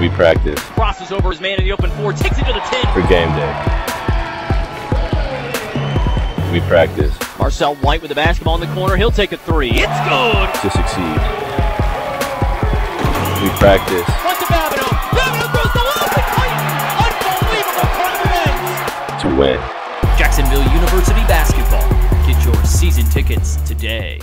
We practice Crosses over his man in the open four, takes it to the 10. for game day. We practice Marcel White with the basketball in the corner. He'll take a three. It's good. to succeed. We practice Front to Babineaux. Babineaux throws the lob to Clayton. Unbelievable confidence. to win. Jacksonville University basketball. Get your season tickets today.